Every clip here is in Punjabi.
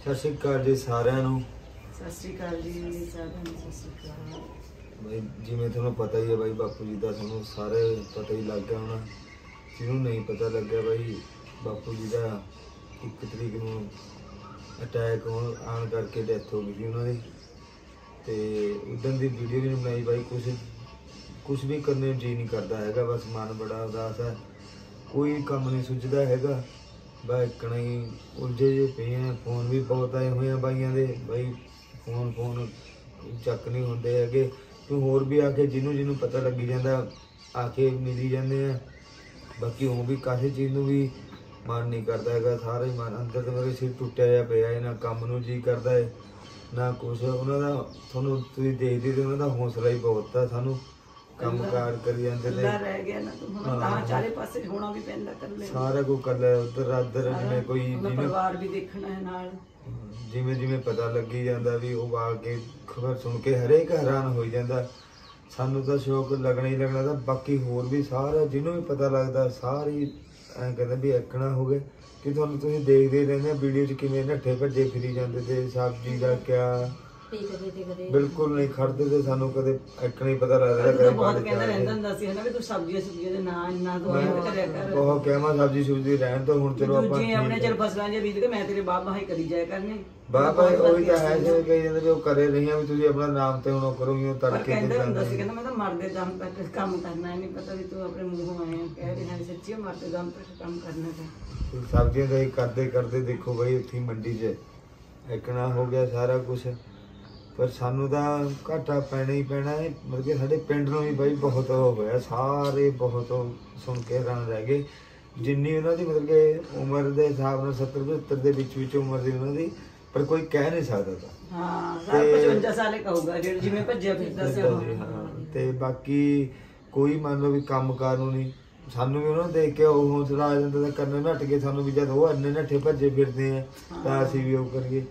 ਸਤਿ ਸ਼੍ਰੀ ਅਕਾਲ ਜੀ ਸਾਰਿਆਂ ਨੂੰ। ਸਤਿ ਸ਼੍ਰੀ ਅਕਾਲ ਜੀ ਸਾਰਿਆਂ ਨੂੰ ਸਤਿ ਸ਼੍ਰੀ ਅਕਾਲ। ਬਈ ਜਿਵੇਂ ਤੁਹਾਨੂੰ ਪਤਾ ਹੀ ਹੈ ਬਾਈ ਬਾਪੂ ਜੀ ਦਾ ਤੁਹਾਨੂੰ ਸਾਰੇ ਪਤਾ ਹੀ ਲੱਗ ਗਿਆ ਹੋਣਾ। ਜਿਹਨੂੰ ਨਹੀਂ ਪਤਾ ਲੱਗਿਆ ਬਾਈ ਬਾਪੂ ਜੀ ਦਾ ਇੱਕ ਤਰੀਕ ਨੂੰ ਅਟੈਕ ਹੋਣ ਆਉਣ ਕਰਕੇ ਡੈਥ ਹੋ ਗਈ ਸੀ ਉਹਨਾਂ ਦੀ। ਤੇ ਉਦੋਂ ਦੀ ਵੀਡੀਓ ਵੀ ਨਹੀਂ ਬਣਾਈ ਬਾਈ ਕੁਝ ਕੁਝ ਵੀ ਕਰਨੇ ਨੂੰ ਜੀ ਨਹੀਂ ਕਰਦਾ ਹੈਗਾ ਬਸ ਮਨ ਬੜਾ ਉਦਾਸ ਹੈ। ਕੋਈ ਕੰਮ ਨਹੀਂ ਸੁਝਦਾ ਹੈਗਾ। ਬਾ ਇਕਣਾ ਹੀ ਉਲਝੇ ਜੇ ਪਏ ਆ, ਫੋਨ ਵੀ ਬਹੁਤ ਆਏ ਹੋਏ ਆ ਬਾਈਆਂ ਦੇ, ਬਾਈ ਫੋਨ ਫੋਨ ਚੱਕ ਨਹੀਂ ਹੁੰਦੇ ਹੈਗੇ। ਤੂੰ ਹੋਰ ਵੀ ਆ ਕੇ ਜਿਹਨੂੰ ਜਿਹਨੂੰ ਪਤਾ ਲੱਗੀ ਜਾਂਦਾ, ਆ ਕੇ ਮਿਲੀ ਜਾਂਦੇ ਆ। ਬਾਕੀ ਉਹ ਵੀ ਕਾਸੇ ਚੀਜ਼ ਨੂੰ ਵੀ ਮਨ ਨਹੀਂ ਕਰਦਾ ਹੈਗਾ, ਸਾਰਾ ਹੀ ਮਨ ਅੰਦਰ ਤੇ ਮੇਰੇ ਸਿਰ ਟੁੱਟਿਆ ਜਾ ਪਿਆ ਹੈ, ਨਾ ਕੰਮ ਨੂੰ ਜੀ ਕਰਦਾ ਹੈ, ਨਾ ਕੁਛ। ਉਹਨਾਂ ਦਾ, ਤੁਹਾਨੂੰ ਤੁਸੀਂ ਦੇਖਦੇ ਤੇ ਉਹਨਾਂ ਦਾ ਹੌਸਲਾ ਹੀ ਬਹੁਤ ਆ, ਸਾਨੂੰ ਕੰਮਕਾਰ ਕਰੀ ਜਾਂਦੇ ਨੇ। ਰਹਿ ਗਿਆ ਨਾ ਤੂੰ ਹਾਂ। ਹੁਣ ਤਾਂ ਚਾਰੇ ਪਾਸੇ ਹੋਣਾ ਵੀ ਪੈਂਦਾ ਇਕੱਲੇ ਸਾਰਾ ਕੁਝ ਕਰ ਲਿਆ ਉਧਰ ਆਦਰ ਜਿਵੇਂ ਕੋਈ ਜਿਹਨੂੰ ਪਰਿਵਾਰ ਵੀ ਦੇਖਣਾ ਹੈ ਨਾਲ। ਜਿਵੇਂ ਜਿਵੇਂ ਪਤਾ ਲੱਗੀ ਜਾਂਦਾ ਵੀ ਉਹ ਆ ਕੇ ਖਬਰ ਸੁਣ ਕੇ ਹਰੇਕ ਹੈਰਾਨ ਹੋਈ ਜਾਂਦਾ। ਸਾਨੂੰ ਤਾਂ ਸ਼ੌਕ ਲੱਗਣਾ ਹੀ ਲੱਗਣਾ ਤਾਂ ਬਾਕੀ ਹੋਰ ਵੀ ਸਾਰਾ ਜਿਹਨੂੰ ਵੀ ਪਤਾ ਲੱਗਦਾ ਸਾਰੀ ਐਂ ਕਹਿੰਦੇ ਵੀ ਐਕਣਾ ਹੋ ਗਏ ਕਿ ਤੁਹਾਨੂੰ ਤੁਸੀਂ ਦੇਖਦੇ ਹੀ ਰਹਿੰਦੇ ਵੀਡੀਓ 'ਚ ਕਿਵੇਂ ਨੱਠੇ ਭੱਜੇ ਫਿਰੀ ਜਾਂਦੇ ਤੇ ਸਬਜ਼ੀ ਦਾ ਕਿਆ ਬਿਲਕੁਲ ਨਹੀਂ ਖੜਦੇ ਤੇ ਸਾਨੂੰ ਕਦੇ ਐਕਣਾ ਹੀ ਪਤਾ ਲੱਗਦਾ ਤਾਂ ਕਦੇ ਬਹੁਤ ਕਹਿੰਦਾ ਰਹਿੰਦਾ ਰਹੇ। ਹੁੰਦਾ ਸੀ ਹਨਾ ਵੀ ਤੂੰ ਸਬਜ਼ੀਆਂ ਸੁਬਜ਼ੀਆਂ ਦੇ ਨਾਂ ਇੰਨਾ ਦਵਾਈਆਂ ਕਰਿਆ ਕਰ। ਬਹੁਤ ਕਹਿਮਾ ਸਬਜ਼ੀ ਸੁਬਜ਼ੀ ਰਹਿਣ ਤੋਂ ਹੁਣ ਚਲੋ ਆਪਾਂ ਦੂਜੇ ਆਪਣੇ ਚਲ। ਫਸਲਾਂ ਜੇ ਬੀਜ ਕੇ ਮੈਂ ਤੇਰੇ ਬਾਪ ਬਾਹੀ ਕਰੀ ਜਾਇਆ ਕਰਨੇ। ਬਾਬਾ ਉਹੀ ਤਾਂ ਹੈ ਜਿਵੇਂ ਕਹੀ ਜਾਂਦੇ ਵੀ ਉਹ ਕਰੇ ਰਹੀਆਂ ਵੀ ਤੁਸੀਂ ਆਪਣਾ ਨਾਮ ਤੇ ਹੁਣ ਉਹ ਕਰੋ ਉਹ ਪਰ ਤੜਕੇ ਕਹਿੰਦਾ ਹੁੰਦਾ ਸੀ ਕਹਿੰਦਾ ਮੈਂ ਤਾਂ ਮਰਦੇ ਦਮ ਤੱਕ ਕੰਮ ਕਰਨਾ ਹੈ, ਨਹੀਂ ਪਤਾ ਵੀ ਤੂੰ ਆਪਣੇ ਮੂੰਹੋਂ ਆਇਆ ਕਹਿ ਰਿਹਾ ਹੈ ਸੱਚੀ ਮਰਦੇ ਦਮ ਤੱਕ ਕੰਮ ਕਰਨਾ ਹੈ। ਸਬਜ਼ੀਆਂ ਦਾ ਕਰਦੇ ਕਰਦੇ ਦੇਖੋ ਬਈ ਉੱਥੇ ਮੰਡੀ 'ਚ ਇਕਣਾ ਹੋ ਗਿਆ ਸਾਰਾ ਕੁਝ ਪਰ ਸਾਨੂੰ ਤਾਂ ਘਾਟਾ ਪੈਣਾ ਹੀ ਪੈਣਾ ਹੈ। ਮਤਲਬ ਕਿ ਸਾਡੇ ਪਿੰਡ ਨੂੰ ਵੀ ਬਈ ਬਹੁਤ ਉਹ ਹੋਇਆ ਸਾਰੇ ਬਹੁਤ ਸੁਣ ਕੇ ਹੈਰਾਨ ਰਹਿ ਗਏ। ਜਿੰਨੀ ਉਹਨਾਂ ਦੀ ਮਤਲਬ ਕਿ ਉਮਰ ਦੇ ਹਿਸਾਬ ਨਾਲ 70 75 ਦੇ ਵਿੱਚ ਵਿੱਚ ਉਮਰ ਦੀ ਉਹਨਾਂ ਦੀ ਪਰ ਕੋਈ ਕਹਿ ਨਹੀਂ ਸਕਦਾ ਤਾਂ। ਹਾਂ ਸਾਰ ਤੇ- 55 ਸਾਲੇ ਕਹੂਗਾ ਜਿਹੜਾ ਜਿਵੇਂ ਭੱਜਿਆ ਫਿਰਦਾ ਸੀ ਉਹ। ਹਾਂ, ਤੇ ਬਾਕੀ ਕੋਈ ਮੰਨ ਲਓ ਵੀ ਕੰਮ ਕਾਰ ਨੂੰ ਨਹੀਂ। ਸਾਨੂੰ ਵੀ ਉਹਨਾਂ ਨੂੰ ਦੇਖ ਕੇ ਉਹ ਹੌਸਲਾ ਆ ਜਾਂਦਾ ਤਾਂ ਕਰਨੇ ਨੱਟ ਕੇ ਸਾਨੂੰ ਵੀ ਜਦ ਉਹ ਇੰਨੇ ਨੱਠੇ ਭੱਜੇ ਫਿਰਦੇ ਆ ਤਾਂ ਅਸੀਂ ਵੀ ਉਹ ਕਰੀਏ।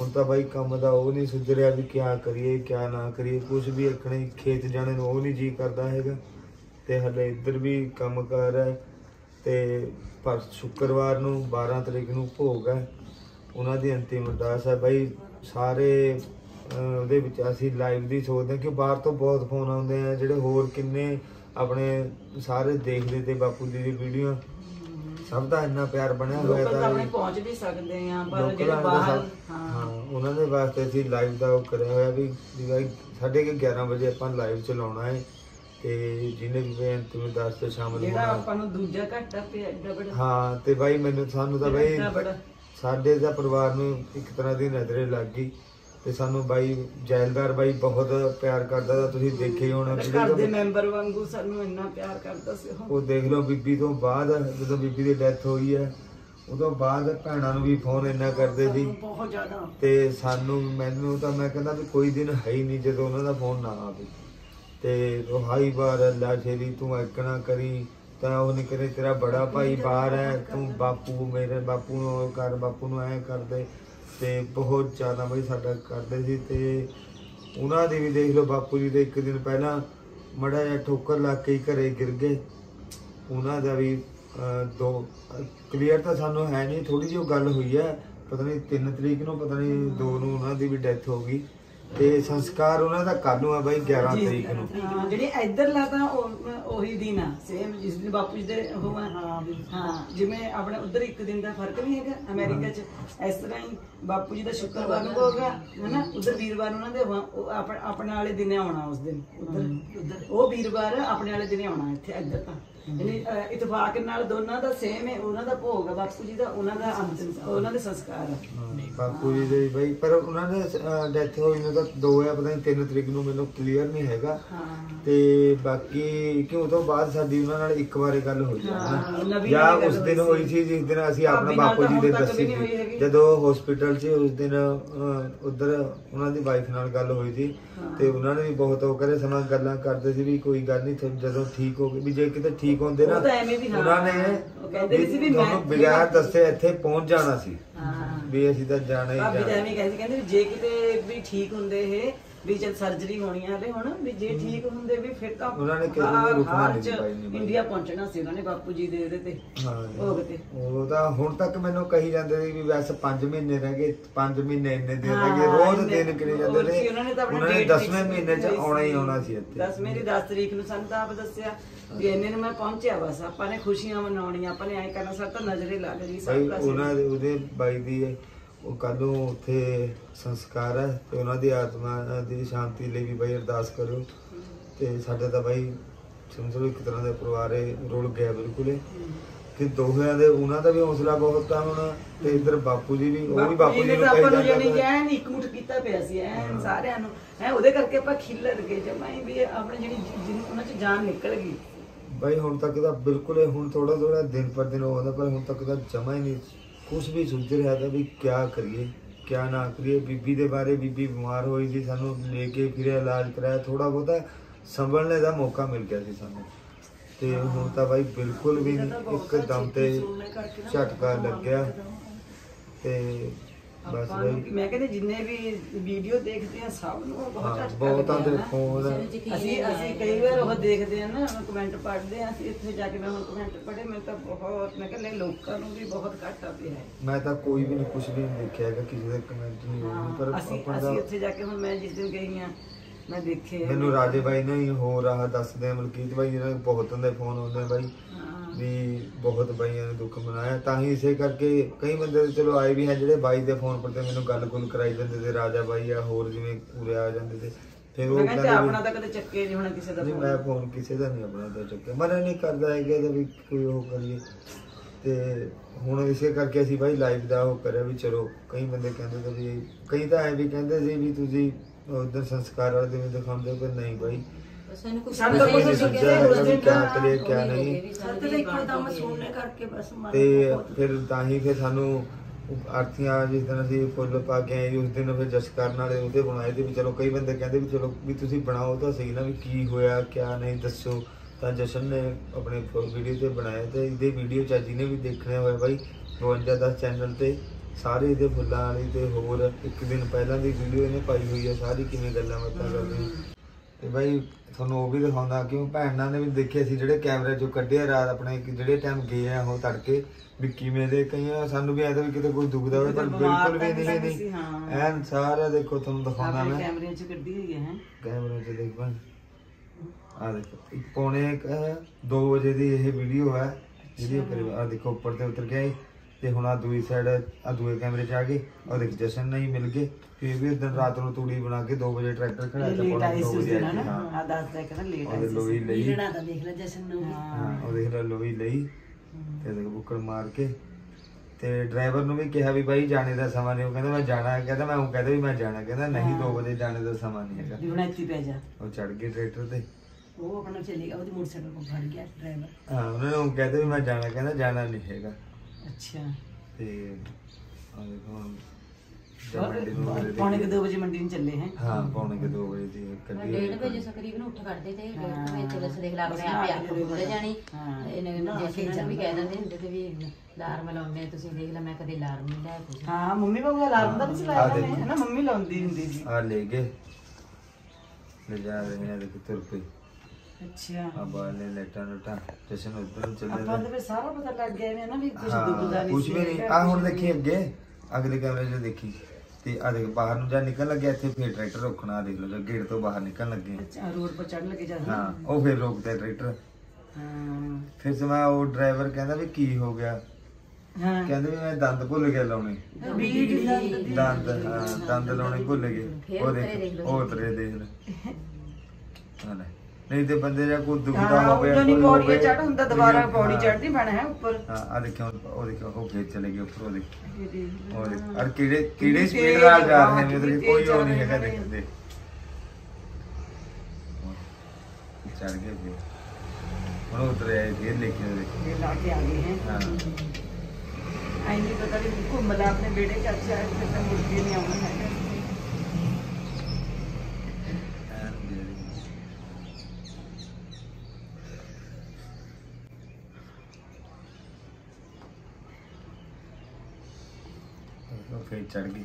ਹੁਣ ਤਾਂ ਬਾਈ ਕੰਮ ਦਾ ਉਹ ਨਹੀਂ ਸੁਝ ਵੀ ਕਿਆ ਕਰੀਏ, ਕਿਆ ਨਾ ਕਰੀਏ। ਕੁਝ ਵੀ ਅੱਖਣੇ ਖੇਤ ਜਾਣੇ ਨੂੰ ਉਹ ਨਹੀਂ ਜੀ ਕਰਦਾ ਹੈਗਾ। ਤੇ ਹਲੇ ਇੱਧਰ ਵੀ ਕੰਮ ਕਰ ਹੈ ਤੇ ਪਰ ਸ਼ੁੱਕਰਵਾਰ ਨੂੰ 12 ਤਰੀਕ ਨੂੰ ਭੋਗ ਹੈ। ਉਹਨਾਂ ਦੀ ਅੰਤਿਮ ਅਰਦਾਸ ਹੈ। ਬਾਈ ਸਾਰੇ ਉਹਦੇ ਵਿੱਚ ਅਸੀਂ ਲਾਈਵ ਦੀ ਸੋਚਦੇ ਹਾਂ ਕਿ ਬਾਹਰ ਤੋਂ ਬਹੁਤ ਫੋਨ ਆਉਂਦੇ ਆ। ਜਿਹੜੇ ਹੋਰ ਕਿੰਨੇ ਆਪਣੇ ਸਾਰੇ ਦੇਖਦੇ ਤੇ ਬਾਪੂ ਜੀ ਦੀ ਵੀਡੀਓ ਸਭ ਦਾ ਇੰਨਾ ਪਿਆਰ ਬਣਿਆ ਹੋਇਆ ਤਾਂ ਆਪਣੇ ਤਾਂ ਪਹੁੰਚ ਵੀ ਸਕਦੇ ਆ ਪਰ ਜਿਹੜੇ ਦਾ ਬਾਹਰ ਸਭ- ਹਾਂ। ਹਾਂ ਉਹਨਾਂ ਦੇ ਵਾਸਤੇ ਅਸੀਂ ਲਾਈਵ ਦਾ ਉਹ ਕਰਿਆ ਹੋਇਆ ਵੀ ਵੀ ਬਾਈ ਸਾਢੇ ਕੁ 11 ਵਜੇ ਆਪਾਂ ਲਾਈਵ ਚਲਾਉਣਾ ਹੈ ਤੇ ਜਿਹਨੇ ਵੀ ਅੰਤਿਮ ਅਰਦਾਸ ਤੇ ਸ਼ਾਮਲ ਜਿਹੜਾ ਹੋਣਾ। ਆਪਾਂ ਨੂੰ ਦੂਜਾ ਘਾਟਾ ਪਿਆ ਐਡਾ ਬੜਾ ਹਾਂ ਤੇ ਬਾਈ ਮੈਨੂੰ ਸਾਨੂੰ ਤਾਂ ਬਾਈ ਬੜਾ ਸਾਡੇ ਦਾ ਪਰਿਵਾਰ ਨੂੰ ਇੱਕ ਤਰ੍ਹਾਂ ਦੀ ਨਜ਼ਰੇ ਲੱਗ ਗਈ। ਤੇ ਸਾਨੂੰ ਬਾਈ ਜੈਲਦਾਰ ਬਾਈ ਬਹੁਤ ਪਿਆਰ ਕਰਦਾ ਤਾਂ ਤੁਸੀਂ ਦੇਖੇ ਹੀ ਹੋਣਾ ਘਰ ਦੇ ਮੈਂਬਰ ਵਾਂਗੂ ਸਾਨੂੰ ਇੰਨਾ ਪਿਆਰ ਕਰਦਾ ਸੀ ਉਹ। ਦੇਖ ਲਓ ਬੀਬੀ ਤੋਂ ਬਾਅਦ ਜਦੋਂ ਬੀਬੀ ਦੀ ਡੈਥ ਹੋਈ ਹੈ ਉਦੋਂ ਬਾਅਦ ਭੈਣਾਂ ਨੂੰ ਵੀ ਫੋਨ ਇੰਨਾ ਕਰਦੇ ਸੀ। ਬਹੁਤ ਜ਼ਿਆਦਾ। ਤੇ ਸਾਨੂੰ ਮੈਨੂੰ ਤਾਂ ਮੈਂ ਕਹਿੰਦਾ ਵੀ ਕੋਈ ਦਿਨ ਹੈ ਹੀ ਨਹੀਂ ਜਦੋਂ ਉਹਨਾਂ ਦਾ ਫੋਨ ਨਾ ਆਵੇ। ਤੇ ਉਹ ਹਾਈ ਬਾਰ ਅੱਲਾ ਸ਼ੇਰੀ ਤੂੰ ਇਕਣਾ ਕਰੀ ਤਾਂ ਉਹ ਨਹੀਂ ਕਰੇ ਤੇਰਾ ਬੜਾ ਭਾਈ ਬਾਹਰ ਹੈ ਤੂੰ ਬਾਪੂ ਮੇਰੇ ਬਾਪੂ ਨੂੰ ਕਰ ਬਾਪੂ ਨੂੰ ਐ ਕਰਦੇ ਤੇ ਬਹੁਤ ਜ਼ਿਆਦਾ ਬਈ ਸਾਡਾ ਕਰਦੇ ਸੀ ਤੇ ਉਹਨਾਂ ਦੀ ਵੀ ਦੇਖ ਲਓ, ਬਾਪੂ ਜੀ ਦੇ ਇੱਕ ਦਿਨ ਪਹਿਲਾਂ ਮੜਾ ਜਿਹਾ ਠੋਕਰ ਲੱਗ ਕੇ ਹੀ ਘਰੇ ਗਿਰ ਗਏ। ਉਹਨਾਂ ਦਾ ਵੀ ਦੋ ਕਲੀਅਰ ਤਾਂ ਸਾਨੂੰ ਹੈ ਨਹੀਂ ਥੋੜੀ ਜਿਹੀ ਉਹ ਗੱਲ ਹੋਈ ਹੈ। ਪਤਾ ਨਹੀਂ 3 ਤਰੀਕ ਨੂੰ, ਪਤਾ ਨਹੀਂ 2 ਨੂੰ ਉਹਨਾਂ ਦੀ ਵੀ ਡੈਥ ਹੋ ਗਈ। ਤੇ ਸੰਸਕਾਰ ਉਹਨਾਂ ਦਾ ਕੱਲ੍ਹ ਨੂੰ ਆ ਬਾਈ 11 ਜੀ, ਤਰੀਕ ਨੂੰ। ਹਾਂ ਜਿਹੜੀ ਇੱਧਰਲਾ ਤਾਂ ਉਹ- ਉਹੀ ਦਿਨ ਆ ਸੇਮ ਜਿਸ ਦਿਨ ਬਾਪੂ ਜੀ ਦੇ ਉਹ ਆ। ਹਾਂ ਜਿਵੇਂ ਆਪਣੇ ਉਧਰ ਇੱਕ ਦਿਨ ਦਾ ਫ਼ਰਕ ਨਹੀਂ ਹੈਗਾ ਅਮਰੀਕਾ 'ਚ। ਇਸ ਤਰ੍ਹਾਂ ਹੀ ਬਾਪੂ ਜੀ ਦਾ ਸ਼ੁੱਕਰਵਾਰ ਨੂੰ ਹੋਗਾ ਹੈਨਾ ਉਧਰ ਵੀਰਵਾਰ ਉਹਨਾਂ ਦੇ ਹੋਆ- ਆਪਣੇ ਵਾਲੇ ਦਿਨੇ ਆਉਣਾ ਉਸ ਦਿਨ ਉਧਰ। ਉਹ ਵੀਰਵਾਰ ਆਪਣੇ ਵਾਲੇ ਦਿਨੇ ਆਉਣਾ ਇੱਥੇ ਇੱਧਰ ਤਾਂ। ਯਾਨੀ ਇਤਫਾਕ ਨਾਲ ਦੋਨਾਂ ਦਾ ਸੇਮ ਹੈ ਉਹਨਾਂ ਦਾ ਭੋਗ ਆ ਬਾਪੂ ਜੀ ਦਾ ਉਹਨਾਂ ਦਾ ਅੰਤਿਮ ਉਹਨਾਂ ਦੇ ਸੰਸਕਾਰ ਆ ਬਾਪੂ ਜੀ ਦੇ ਬਾਈ ਪਰ ਉਹਨਾਂ ਦੇ ਡੈਥ ਹੋਈ ਨੂੰ ਤਾਂ ਦੋ ਆ ਪਤਾ ਨਹੀਂ 3 ਤਰੀਕ ਨੂੰ ਮੈਨੂੰ ਕਲੀਅਰ ਨਹੀਂ ਹੈਗਾ। ਤੇ ਬਾਕੀ ਕਿਉਂ ਤੋਂ ਬਾਅਦ ਸਾਡੀ ਉਹਨਾਂ ਨਾਲ ਇੱਕ ਵਾਰੇ ਗੱਲ ਹੋਈ ਆ ਜਾਂ ਉਸ ਦਿਨ ਹੋਈ ਸੀ। ਜਿਸ ਦਿਨ ਅਸੀਂ ਆਪਣਾ ਬਾਪੂ ਜੀ ਦੇ ਦੱਸੀ ਸੀ। ਜਦੋਂ ਹਸਪੀਟਲ 'ਚ ਉਸ ਦਿਨ ਉਧਰ ਉਹਨਾਂ ਦੀ ਵਾਈਫ ਨਾਲ ਗੱਲ ਹੋਈ ਸੀ ਤੇ ਉਹਨਾਂ ਨੇ ਵੀ ਬਹੁਤ ਉਹ ਕਰੇ ਸਮਾਂ ਗੱਲਾਂ ਕਰਦੇ ਸੀ ਵੀ ਕੋਈ ਗੱਲ ਨਹੀਂ ਜਦੋਂ ਠੀਕ ਹੋ ਗਏ ਵੀ ਜੇ ਕਿਤੇ ਠੀਕ ਹੁੰਦੇ ਨਾ ਉਹ ਤਾਂ ਐਵੇਂ ਵੀ ਹਾਂ, ਉਹਨਾਂ ਨੇ ਉਹ ਕਹਿੰਦੇ ਵੀ ਸੀ ਵੀ ਮੈਂ- ਤੁਹਾਨੂੰ ਬਗੈਰ ਦੱਸੇ ਇੱਥੇ ਪਹੁੰਚ ਜਾਣਾ ਸੀ। ਹਾਂ। ਵੀ ਅਸੀਂ ਤਾਂ ਜਾਣਾ ਹੀ ਭਾਬੀ ਤਾਂ ਜਾਣਾ। ਐਵੇਂ ਕਹਿੰਦੀ ਕਹਿੰਦੀ ਵੀ ਜੇ ਕਿਤੇ ਵੀ ਠੀਕ ਹੁੰਦੇ ਇਹ ਵੀ ਜਦ ਸਰਜਰੀ ਹੋਣੀ ਆ ਤੇ ਹੁਣ ਵੀ ਜੇ ਠੀਕ ਹੁੰਦੇ ਵੀ ਫਿਰ ਤਾਂ ਉਹਨਾਂ ਨੇ ਕਿਸੇ ਨੇ ਰੁਕਣਾ ਹਾਰ ਨਹੀਂ ਚ ਬਾਈ ਨੇ ਬਾਈ। ਇੰਡੀਆ ਪਹੁੰਚਣਾ ਸੀ ਉਹਨਾਂ ਨੇ ਬਾਪੂ ਜੀ ਦੇ ਇਹਦੇ ਤੇ ਭੋਗ ਤੇ। ਉਹ ਤਾਂ ਹੁਣ ਤੱਕ ਮੈਨੂੰ ਕਹੀ ਜਾਂਦੇ ਸੀ ਵੀ ਬਸ 5 ਮਹੀਨੇ ਰਹਿ ਗਏ 5 ਮਹੀਨੇ ਇੰਨੇ ਦਿਨ ਰਹਿ ਗਏ ਹਾਂ, ਰੋਜ਼ ਇੰਨੇ- ਦਿਨ ਕਿਨੇ ਜਾਂਦੇ ਹੋਰ ਨੇ ਸੀ, ਉਹਨਾਂ ਨੇ ਤਾਂ ਆਪਣੀ date 10ਵੇਂ fix ਮਹੀਨੇ ਚ ਕੀਤੀ ਆਉਣਾ ਹੀ ਸੀ। ਆਉਣਾ ਸੀ ਇੱਥੇ। ਦਸਵੇਂ ਦੀ 10 ਤਰੀਕ ਨੂੰ ਸਾਨੂੰ ਤਾਂ ਆਪ ਦੱਸਿਆ ਵੀ ਇੰਨੇ ਨੂੰ ਮੈਂ ਪਹੁੰਚਿਆ ਬਸ ਆਪਾਂ ਨੇ ਖੁਸ਼ੀਆਂ ਮਨਾਉਣੀਆਂ ਆਪਾਂ ਨੇ ਐ ਕਰਨਾ ਸਾਡਾ ਤਾਂ ਨਜ਼ਰੇ ਲੱਗ ਗਈ ਸਭ ਭਾਈ ਉਹਨਾਂ ਦੇ ਉਹਦੇ ਬਾਈ ਦੀ ਉਹ ਕੱਲ ਉੱਥੇ ਸੰਸਕਾਰ ਹੈ ਤੇ ਉਹਨਾਂ ਦੀ ਆਤਮਾ ਦੀ ਸ਼ਾਂਤੀ ਲਈ ਵੀ ਬਾਈ ਅਰਦਾਸ ਕਰੋ ਤੇ ਸਾਡੇ ਤਾਂ ਬਾਈ ਸਮਝੋ ਇੱਕ ਤਰ੍ਹਾਂ ਦਾ ਪਰਿਵਾਰ ਹੈ ਰੁਲ ਗਿਆ ਬਿਲਕੁਲ ਹੀ। ਕਿ ਦੋਹਾਂ ਦੇ ਉਹਨਾਂ ਦਾ ਵੀ ਹੌਸਲਾ ਬਹੁਤ ਆ ਹੁਣ ਤੇ ਇੱਧਰ ਬਾਪੂ ਜੀ ਵੀ ਉਹ ਵੀ ਬਾਪੂ ਜੀ ਨੇ ਕਹੀ ਆਪਾਂ ਨੂੰ ਜਾਂਦਾ ਜਾਨੀ ਤਾ। ਐਨ ਇਕਮੁੱਠ ਕੀਤਾ ਪਿਆ ਸੀ ਐਨ ਸਾਰਿਆਂ ਨੂੰ। ਹੈ ਉਹਦੇ ਕਰਕੇ ਆਪਾਂ ਖਿੱਲਰ ਗਏ ਜਮਾਈ ਵੀ ਆਪਣੇ ਜਿਹੜੀ ਜਿਹਨੂੰ ਉਹਨਾਂ ਚ ਜਾਨ ਨਿਕਲ ਗਈ। ਬਾਈ ਹੁਣ ਤੱਕ ਤਾਂ ਬਿਲਕੁਲ ਹੀ ਹੁਣ ਥੋੜਾ ਥੋੜਾ ਦਿਨ ਪਰ ਦਿਨ ਹੋ ਜਾਂਦਾ ਪਰ ਹੁਣ ਤੱਕ ਤਾਂ ਜਮਾ ਹੀ ਨਹੀਂ। ਕੁਝ ਵੀ ਸੁਝ ਰਿਹਾ ਤਾਂ ਵੀ ਕਿਆ ਕਰੀਏ। ਕਿਆ ਨਾ ਕਰੀਏ ਬੀਬੀ ਦੇ ਬਾਰੇ ਬੀਬੀ ਬਿਮਾਰ ਹੋਈ ਸੀ ਸਾਨੂੰ ਲੈ ਕੇ ਫਿਰੇ ਇਲਾਜ ਕਰਾਇਆ ਥੋੜਾ ਬਹੁਤਾ ਸੰਭਲਣੇ ਦਾ ਮੌਕਾ ਮਿਲ ਗਿਆ ਸੀ ਸਾਨੂੰ। ਤੇ ਹੁਣ ਤਾਂ ਬਾਈ ਬਿਲਕੁਲ ਵੀ ਇੱਕ ਦਮ ਤੇ ਝਟਕਾ ਲੱਗਿਆ। ਤੇ ਬਸ ਆਪਾਂ ਨੂੰ ਬਾਈ ਮੈਂ ਕਹਿੰਦੇ ਜਿੰਨੇ ਵੀ ਵੀਡੀਓ ਦੇਖਦੇ ਆ ਸਭ ਨੂੰ ਬਹੁਤ ਹਾਂ ਝਟਕਾ ਬਹੁਤਾਂ ਲੱਗਿਆ ਦੇ ਨਾ। ਫੋਨ ਅਸੀਂ ਅਸੀਂ ਕਈ ਵਾਰ ਉਹ ਦੇਖਦੇ ਆ ਨਾ ਕਮੈਂਟ ਪੜ੍ਹਦੇ ਆ ਅਸੀਂ ਇੱਥੇ ਜਾ ਕੇ ਮੈਂ ਹੁਣ ਕਮੈਂਟ ਪੜ੍ਹੇ ਮੈਨੂੰ ਤਾਂ ਬਹੁਤ ਮੈਂ ਕਹਿੰਦਾ ਲੋਕਾਂ ਨੂੰ ਵੀ ਬਹੁਤ ਘਾਟਾ ਪਿਆ ਹੈ ਮੈਂ ਤਾਂ ਕੋਈ ਵੀ ਨਹੀਂ ਕੁਝ ਵੀ ਨਹੀਂ ਦੇਖਿਆ ਹੈਗਾ ਕਿਸੇ ਦਾ ਕਮੈਂਟ ਨਹੀਂ ਹੋਇਆ ਪਰ ਹਾਂ, ਅਸੀਂ ਆਪਣਾ ਅਸੀਂ ਤਾਂ ਉੱਥੇ ਜਾ ਕੇ ਹੁਣ ਮੈਂ ਜਿਸ ਦਿਨ ਗਈ ਆ ਮੈਂ ਦੇਖੇ ਆ। ਮੈਨੂੰ ਰਾਜੇ ਬਾਈ ਨੇ ਹੀ ਹੋਰ ਆਹ ਦੱਸਦੇ ਆ ਮਲਕੀਤ ਬਾਈ ਇਹਨਾਂ ਦੇ ਬਹੁਤ ਹੁੰਦੇ ਫੋਨ ਆਉਂਦੇ ਆ ਬਾਈ। ਵੀ ਬਹੁਤ ਬਾਈਆਂ ਨੇ ਦੁੱਖ ਮਨਾਇਆ। ਤਾਂ ਹੀ ਇਸੇ ਕਰਕੇ ਕਈ ਬੰਦੇ ਤਾਂ ਚਲੋ ਆਏ ਵੀ ਹੈ ਜਿਹੜੇ ਬਾਈ ਦੇ ਫੋਨ ਪਰ ਤੇ ਮੈਨੂੰ ਗੱਲ ਗੁੱਲ ਕਰਾਈ ਦਿੰਦੇ ਤੇ ਰਾਜਾ ਬਾਈ ਆ ਹੋਰ ਜਿਵੇਂ ਪੂਰੇ ਆ ਜਾਂਦੇ ਤੇ ਫਿਰ ਉਹ ਮੈਂ ਕਹਿੰਦਾ ਕਹਿੰਦੇ ਆਪਣਾ ਤਾਂ ਕਦੇ ਚੱਕੇ ਨਹੀਂ ਹੋਣਾ ਕਿਸੇ ਦਾ ਨਹੀਂ phone। ਮੈਂ ਫੋਨ ਕਿਸੇ ਦਾ ਨਹੀਂ ਆਪਣਾ ਤਾਂ ਚੱਕਿਆ। ਮਨ ਨਹੀਂ ਕਰਦਾ ਹੈਗਾ ਤਾਂ ਵੀ ਕੋਈ ਉਹ ਕਰੀਏ। ਤੇ ਹੁਣ ਇਸੇ ਕਰਕੇ ਅਸੀਂ ਬਾਈ ਲਾਈਵ ਦਾ ਉਹ ਕਰਿਆ ਵੀ ਚਲੋ ਕਈ ਬੰਦੇ ਕਹਿੰਦੇ ਤਾਂ ਵੀ ਕਈ ਤਾਂ ਐ ਵੀ ਕਹਿੰਦੇ ਸੀ ਵੀ ਤੁਸੀਂ ਉਧਰ ਸੰਸਕਾਰ ਵਾਲੇ ਦਿਨ ਦਿਖਾਉਂਦੇ ਪਰ ਨਹੀਂ ਬਾਈ। ਸਾਨੂੰ ਕੁਝ ਸਾਨੂੰ ਤਾਂ ਕੁਛ ਨਹੀਂ ਸੁਝਿਆ ਸੁਝਿਆ ਉਸ ਹੈਗਾ ਵੀ ਦਿਨ ਕਿਆ ਤਾਂ ਕਰੀਏ ਕਿਆ ਨਹੀਂ। ਸੱਤ ਦੇ ਇੱਕੋ ਦਮ ਸੁਣਨੇ ਕਰਕੇ ਬਸ ਮਨ ਤੇ ਬਹੁਤ- ਫਿਰ ਤਾਂ ਹੀ ਫਿਰ ਸਾਨੂੰ ਆਰਤੀਆਂ ਜਿਸ ਦਿਨ ਅਸੀਂ ਫੁੱਲ ਪਾ ਕੇ ਆਏ ਉਸ ਦਿਨ ਫਿਰ ਜਸ ਕਰਨ ਵਾਲੇ ਉਹਦੇ ਬਣਾਏ ਤੇ ਵੀ ਚਲੋ ਕਈ ਬੰਦੇ ਕਹਿੰਦੇ ਵੀ ਚਲੋ ਵੀ ਤੁਸੀਂ ਬਣਾਓ ਤਾਂ ਸਹੀ ਨਾ ਵੀ ਕੀ ਹੋਇਆ ਕਿਆ ਨਹੀਂ ਦੱਸੋ। ਤਾਂ ਜਸ਼ਨ ਨੇ ਆਪਣੇ ਵੀਡੀਓ ਤੇ ਬਣਾਇਆ ਤੇ ਇਹਦੇ ਵੀਡੀਓ ਚਾਜੀ ਨੇ ਵੀ ਦੇਖਣੇ ਹੋਏ ਬਾਈ 52 10 ਚੈਨਲ ਤੇ। ਸਾਰੇ ਇਹਦੇ ਫੁੱਲਾਂ ਵਾਲੀ ਤੇ ਹੋਰ ਇੱਕ ਦਿਨ ਪਹਿਲਾਂ ਦੀ ਵੀਡੀਓ ਇਹਨੇ ਪਾਈ ਹੋਈ ਹੈ ਸਾਰੀ ਕਿਵੇਂ ਗੱਲਾਂ ਬਾਤਾਂ ਕਰਦੇ ਤੇ ਬਾਈ ਤੁਹਾਨੂੰ ਉਹ ਵੀ ਦਿਖਾਉਂਦਾ ਕਿਉਂ ਭੈਣਾਂ ਨੇ ਵੀ ਦੇਖਿਆ ਸੀ ਜਿਹੜੇ ਕੈਮਰੇ ਚੋਂ ਕੱਢਿਆ ਰਾਤ ਆਪਣੇ ਕਿ ਜਿਹੜੇ ਟਾਈਮ ਗਏ ਆ ਉਹ ਤੜਕੇ ਵੀ ਕਿਵੇਂ ਦੇ ਕਈਆਂ ਸਾਨੂੰ ਵੀ ਐਂ ਤਾਂ ਵੀ ਕਿਤੇ ਕੋਈ ਦੁਖਦਾ ਹੋਵੇ ਪਰ ਬਿਲਕੁਲ ਵੀ ਨਹੀਂ ਨਹੀਂ। ਹਾਂ। ਐਨ ਸਾਰਾ ਦੇਖੋ ਤੁਹਾਨੂੰ ਦਿਖਾਉਂਦਾ ਮੈਂ। ਕੈਮਰੇ 'ਚ ਕੱਢੀ ਹੋਈ ਹੈ। ਕੈਮਰੇ 'ਚ ਦੇਖ। ਭਾਈ ਆ ਦੇਖੋ ਪੌਣੇ 2 ਵਜੇ ਦੀ ਇਹ ਵੀਡੀਓ ਹੈ ਜਿਹੜੀ ਆ ਦੇਖੋ ਉੱਪਰ ਤੇ ਉਤਰ ਗਿਆ ਤੇ ਹੁਣ ਆ ਦੂਈ ਸਾਈਡ ਆ ਦੂਏ ਕੈਮਰੇ 'ਚ ਆ ਗਏ ਔਰ ਦੇਖ ਜਸ਼ਨ ਨਹੀਂ ਮਿਲ ਗਏ। ਫਿਰ ਵੀ ਉਦੋਂ ਰਾਤ ਨੂੰ ਤੂੜੀ ਬਣਾ ਕੇ 2 ਵਜੇ ਟਰੈਕਟਰ ਖੜਾ ਤੇ ਲੇਟ ਪੌਣੇ ਆਈ 2 ਸੀ ਉਸ ਵਜੇ ਦਿਨ ਆ ਨਾ। ਗਏ, ਹਾਂ ਆ ਦੱਸਦਾ ਕਹਿੰਦਾ ਲੇਟ ਉਹਦੇ ਆਈ ਸੀ ਲੋਈ ਲਈ। ਲੀੜਣਾ ਤਾਂ ਦੇਖ ਲੈ ਜਸ਼ਨ ਨੂੰ। ਹਾਂ। ਉਹ ਦੇਖ ਲੈ ਲੋਈ ਲਈ ਤੇ ਦੇਖ ਬੁੱਕੜ ਮਾਰ ਕੇ। ਤੇ ਡਰਾਈਵਰ ਨੂੰ ਵੀ ਕਿਹਾ ਵੀ ਬਾਈ ਜਾਣੇ ਦਾ ਸਮਾਂ ਨਹੀਂ ਉਹ ਕਹਿੰਦਾ ਮੈਂ ਜਾਣਾ ਹੈ ਕਹਿੰਦਾ ਮੈਂ ਉਹ ਕਹਿੰਦਾ ਵੀ ਮੈਂ ਜਾਣਾ ਕਹਿੰਦਾ ਨਹੀਂ 2 ਵਜੇ ਜਾਣੇ ਦਾ ਸਮਾਂ ਨਹੀਂ ਹੈਗਾ। ਵੀ ਹੁਣ ਇੱਥੇ ਪੈ ਜਾ। ਉਹ ਚੜ ਗਏ ਟਰੈਕਟਰ ਤੇ। ਉਹ ਆਪਣਾ ਚੱਲੇਗਾ ਉਹਦੀ ਮੋਟਰਸਾਈਕਲ ਕੋਲ ਫੜ ਗਿਆ ਡਰਾਈਵਰ। ਹਾਂ ਉਹਨਾਂ ਉਹ ਕਹਿੰਦੇ ਵੀ ਮੈਂ ਜਾਣਾ ਕਹਿੰਦਾ ਜਾਣਾ ਨਹੀਂ ਹੈਗਾ। ਅੱਛਾ। ਤੇ ਆ ਦੇਖੋ ਹੁਣ ਜਦ ਮੰਡੀ ਨੂੰ ਗਏ ਪੌਣੇ ਦੇਖੀ। 2 ਵਜੇ ਮੰਡੀ ਨੂੰ ਚੱਲੇ ਹੈ। ਹਾਂ ਪੌਣੇ ਕੇ 2 ਵਜੇ ਦੀ ਕੱਢੀ ਹੋਈ ਡੇਢ ਵਜੇ ਤਕਰੀਬਨ ਉੱਠ ਖੜਦੇ ਤੇ ਡੇਢ। ਕੁ ਵਜੇ ਤੇ ਬਸ ਦੇਖ ਲਾ ਆਪਣੇ ਆਪੇ ਅੱਖ ਖੁੱਲ ਜਾਣੀ। ਇਹਨੇ ਨਾ, ਜਸ਼ਨ ਫਿਰ ਨੂੰ ਵੀ ਕਹਿ। ਦਿੰਦੇ ਹੁੰਦੇ ਤੇ ਵੀ ਅਲਾਰਮ ਲਾਉਂਦੇ ਤੁਸੀਂ ਦੇਖ ਲੈ ਮੈਂ ਕਦੇ ਅਲਾਰਮ ਨਹੀਂ ਲਾਇਆ ਕੁਝ ਹਾਂ ਮੰਮੀ ਬਾਬੂ ਅਲਾਰਮ ਦਾ ਨਹੀਂ ਆ ਚਲਾਇਆ ਦੇਖੋ। ਨੇ ਹੈ ਨਾ ਮੰਮੀ ਲਾਉਂਦੀ ਹੁੰਦੀ ਸੀ। ਆ ਲੈ ਗਏ। ਲੈ ਜਾ ਰਹੇ ਆ ਦੇਖੋ ਤੁਰ ਪਈ ਅੱਛਾ। ਆ ਬਾਲੇ ਲੈਟਾਂ ਲਟਾਂ ਜਸ਼ਨ ਉੱਧਰ ਨੂੰ ਚੱਲੇ ਆਪਾਂ ਤਾਂ ਫਿਰ ਸਾਰਾ ਪਤਾ ਲੱਗ ਗਿਆ ਨੇ ਨਾ ਵੀ ਕੁਝ ਹਾਂ, ਦੁਖਦਾ ਨਹੀਂ ਕੁਛ ਵੀ ਨਹੀਂ। ਆ ਹੁਣ ਦੇਖੀ ਅੱਗੇ ਅਗਲੇ ਕੈਮਰੇ 'ਚ ਦੇਖੀ। ਤੇ ਆ ਦੇਖ ਬਾਹਰ ਨੂੰ ਜਾ ਨਿਕਲ ਲੱਗਿਆ ਇੱਥੇ ਫੇਰ ਟਰੈਕਟਰ ਰੋਕਣਾ ਦੇਖ ਲਓ ਜਦ ਗੇਟ ਤੋਂ ਬਾਹਰ ਨਿਕਲਣ ਲੱਗੇ। ਅੱਛਾ ਰੋਡ 'ਤੇ ਚੜਨ ਲੱਗੇ ਜਦ ਹਾਂ ਉਹ ਫੇਰ ਰੋਕਦਾ ਟਰੈਕਟਰ। ਹਾਂ। ਫਿਰ ਸਮਾਂ ਉਹ ਡਰਾਈਵਰ ਕਹਿੰਦਾ ਵੀ ਕੀ ਹੋ ਗਿਆ? ਹਾਂ। ਕਹਿੰਦੇ ਵੀ ਮੈਂ ਦੰਦ ਭੁੱਲ ਗਿਆ ਲਾਉਣੇ। ਦੰਦ ਦੰਦ ਹਾਂ ਦੰਦ ਲਾਉਣੇ ਭੁੱਲ ਗਏ। ਉਹ ਦੇਖ ਉਹ ਉਤਰੇ ਦੇਖ ਲੈ ਹਾਂ ਲੈ। ਨਹੀਂ ਤੇ ਬੰਦੇ ਜਾਂ ਕੋਈ ਦੁਖਦਾ ਹਾਂ ਹੋਵੇ ਉਹ ਨਹੀਂ ਕੋਈ ਪੌੜੀ ਹੋਵੇ, ਚੜ ਹੁੰਦਾ ਦੁਬਾਰਾ ਹਾਂ। ਪੌੜੀ ਚੜਦੀ ਬਣਾ ਹੈ ਉੱਪਰ। ਹਾਂ ਆ ਦੇਖਿਓ ਉਹ ਦੇਖਿਓ ਉਹ ਫੇਰ ਚਲੇ ਗਏ ਉੱਪਰ ਉਹ ਦੇਖ। ਇਹ ਦੇਖ ਉਹ ਲੈ। ਦੇਖ ਔਰ ਕਿਹੜੇ ਕਿੰਨੀ ਕਿਹੜੇ ਤੇਜ਼ ਸਪੀਡ ਨਾਲ ਜਾ ਰਹੇ ਨੇ ਕਿੰਨੀ ਉਹਦੇ ਤੇਜ਼ ਕੋਈ ਜਾ ਉਹ ਨਹੀਂ ਰਹੇ ਹੈਗਾ ਨੇ। ਦੇਖ ਦੇ ਚੜ ਗਏ ਫੇਰ। ਹੁਣ ਉਤਰੇ ਆਏ ਫੇਰ ਲੈ ਕੇ ਉਹਦੇ ਇਹ ਲਾ ਕੇ ਆ ਗਏ ਹੈ। ਹਾਂ। ਆਈ ਨਹੀਂ ਪਤਾ ਵੀ ਘੁੰਮ ਲਾ ਆਪਣੇ ਬੇੜੇ ਚ ਅੱਛਾ ਹੈ ਫਿਰ ਤਾਂ ਮੁੜ ਕੇ ਨਹੀਂ ਆਉਣਾ ਹੈਗਾ ਐਨ ਜਿਹੜੀ ਫੇਰ ਚੜ ਗਏ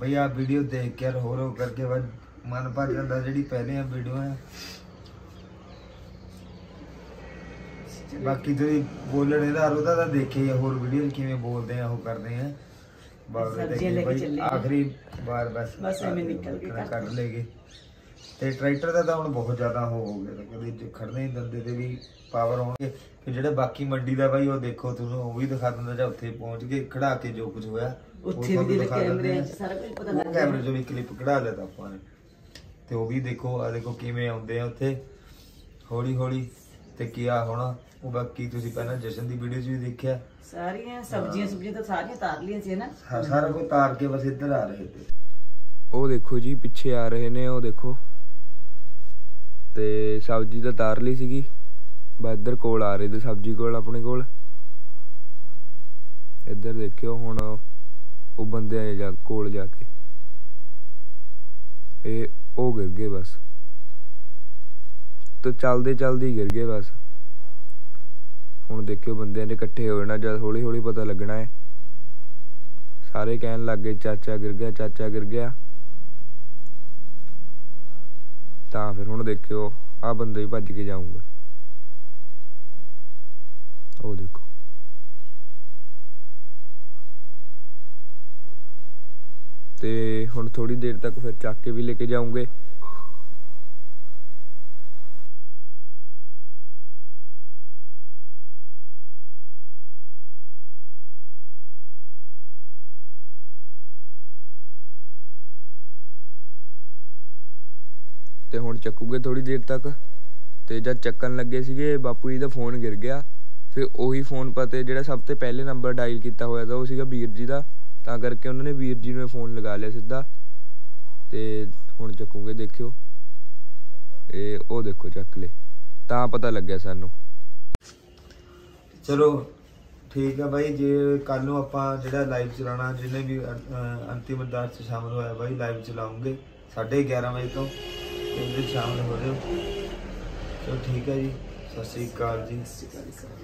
ਭਈ ਆ ਵੀਡੀਓ ਦੇਖ ਕੇ ਹੋਰ ਹੋ ਕਰਕੇ ਬਾਅਦ ਮਨ ਭਰ ਜਾਂਦਾ ਜਿਹੜੀ ਪਹਿਲੀਆਂ ਵੀਡੀਓ ਆ ਬਾਕੀ ਤੁਸੀਂ ਬੋਲਣ ਇਹਦਾ ਉਹਦਾ ਤਾਂ ਦੇਖਿਆ ਹੀ ਆ, ਹੋਰ ਵੀਡੀਓ ਕਿਵੇਂ ਬੋਲਦੇ ਆ ਉਹ ਕਰਦੇ ਆ ਕੇ ਆ। ਆਖਰੀ ਵਾਰ ਬਸ ਬਸ ਐਵੇਂ ਨਿਕਲ ਘਰ ਤੋਂ। ਲੇਗੇ ਤੇ ਟਰੈਕਟਰ ਦਾ ਤਾਂ ਹੁਣ ਬਹੁਤ ਜ਼ਿਆਦਾ ਹੋ ਹੋ ਗਿਆ ਕਦੇ ਜੇ ਖੜਨੇ ਦੰਦੇ ਤੇ ਵੀ ਪਾਵਰ ਹੋਣਗੇ। ਤੇ ਜਿਹੜੇ ਬਾਕੀ ਮੰਡੀ ਦਾ ਬਾਈ ਉਹ ਦੇਖੋ ਤੁਹਾਨੂੰ ਉਹ ਵੀ ਦਿਖਾ ਦਿੰਦਾ ਜਾਂ ਉੱਥੇ ਪਹੁੰਚ ਕੇ ਖੜਾ ਕੇ ਜੋ ਕੁਝ ਹੋਇਆ ਉਹ ਉੱਥੇ ਵੀ ਦੇ ਦਿਖਾ ਦਿੰਦੇ ਕੈਮਰੇ ਸਾਰਾ ਕੁਝ ਪਤਾ ਉਹ ਲੱਗ ਕੈਮਰੇ 'ਚੋਂ ਵੀ ਕਲਿੱਪ ਕਢਾ ਲਿਆ ਤਾਂ ਆਪਾਂ ਨੇ। ਤੇ ਉਹ ਵੀ ਦੇਖੋ ਆ ਦੇਖੋ ਕਿਵੇਂ ਆਉਂਦੇ ਆ ਉੱਥੇ। ਹੌਲੀ ਹੌਲੀ ਤੇ ਕੀ ਆ ਹੋਣਾ ਉਹ ਬਾਕੀ ਤੁਸੀਂ ਪਹਿਲਾਂ ਜਸ਼ਨ ਦੀ ਵੀਡੀਓ 'ਚ ਵੀ ਦੇਖਿਆ। ਸਾਰੀਆਂ ਸਬਜ਼ੀਆਂ ਸੁਬਜ਼ੀਆਂ ਤਾਂ ਸਾਰੀਆਂ ਤਾਰ ਲੀਆਂ ਸੀ ਨਾ ਹਾਂ, ਸਾਰਾ ਕੁਝ ਤਾਰ ਕੇ ਬਸ ਇੱਧਰ ਆ ਰਹੇ ਤੇ। ਉਹ ਦੇਖੋ ਜੀ ਪਿੱਛੇ ਆ ਰਹੇ ਨੇ ਉਹ ਦੇਖੋ। ਤੇ ਸਬਜ਼ੀ ਤਾਂ ਤਾਰ ਲਈ ਸੀਗੀ। ਬਸ ਇੱਧਰ ਕੋਲ ਆ ਰਹੇ ਤੇ ਸਬਜ਼ੀ ਕੋਲ, ਆਪਣੇ ਕੋਲ। ਇੱਧਰ ਦੇਖਿਓ ਹੁਣ ਉਹ ਬੰਦੇ ਆਏ ਜਾ, ਕੋਲ ਜਾ ਕੇ। ਇਹ ਉਹ ਗਿਰ ਗਏ ਬਸ। ਤੇ ਚੱਲਦੇ ਚੱਲਦੇ ਹੀ ਗਿਰ ਗਏ ਬਸ। ਹੁਣ ਦੇਖਿਓ ਬੰਦਿਆਂ ਦੇ ਇਕੱਠੇ ਹੋ ਜਾਣਾ ਜਦ ਹੌਲੀ ਹੌਲੀ ਪਤਾ ਲੱਗਣਾ ਹੈ। ਸਾਰੇ ਕਹਿਣ ਲੱਗ ਗਏ, ਚਾਚਾ ਗਿਰ ਗਿਆ, ਚਾਚਾ ਗਿਰ ਗਿਆ। ਤਾਂ ਫਿਰ ਹੁਣ ਦੇਖਿਓ ਆ ਬੰਦੇ ਹੀ ਭੱਜ ਕੇ ਜਾਊਂਗਾ। ਉਹ ਦੇਖੋ। ਤੇ ਹੁਣ ਥੋੜੀ ਦੇਰ ਤੱਕ ਫਿਰ ਚੱਕ ਕੇ ਵੀ ਲੈ ਕੇ ਜਾਊਂਗੇ। ਤੇ ਹੁਣ ਚੱਕੂਗੇ ਥੋੜੀ ਦੇਰ ਤੱਕ। ਤੇ ਜਦ ਚੱਕਣ ਲੱਗੇ ਸੀਗੇ, ਬਾਪੂ ਜੀ ਦਾ ਫੋਨ ਗਿਰ ਗਿਆ। ਫਿਰ ਉਹੀ ਫੋਨ ਪਤੇ ਜਿਹੜਾ ਸਭ ਤੋਂ ਪਹਿਲੇ ਨੰਬਰ ਡਾਇਲ ਕੀਤਾ ਹੋਇਆ ਤਾਂ ਉਹ ਸੀਗਾ ਵੀਰ ਜੀ ਦਾ। ਤਾਂ ਕਰਕੇ ਉਹਨਾਂ ਨੇ ਵੀਰ ਜੀ ਨੂੰ ਫੋਨ ਲਗਾ ਲਿਆ ਸਿੱਧਾ। ਤੇ ਹੁਣ ਚੱਕੂਗੇ, ਦੇਖਿਓ। ਇਹ ਉਹ ਦੇਖੋ ਚੱਕ ਲੈ ਤਾਂ ਪਤਾ ਲੱਗਿਆ ਸਾਨੂੰ। ਚਲੋ, ਠੀਕ ਆ ਬਾਈ। ਜੇ ਕੱਲ ਨੂੰ ਆਪਾਂ ਜਿਹੜਾ ਲਾਈਵ ਚਲਾਣਾ ਜਿਹਨੇ ਵੀ ਅੰਤਿਮ ਅਰਦਾਸ 'ਚ ਸ਼ਾਮਲ ਹੋਇਆ ਬਾਈ ਲਾਈਵ ਚਲਾਉਂਗੇ। 11:30 ਵਜੇ ਤੋਂ। ਇਹਦੇ 'ਚ ਸ਼ਾਮਲ ਹੋ ਜਾਓ ਚਲੋ ਠੀਕ ਹੈ ਜੀ। ਸਤਿ ਸ੍ਰੀ ਅਕਾਲ ਜੀ। ਸਤਿ ਸ਼੍ਰੀ ਅਕਾਲ ਜੀ।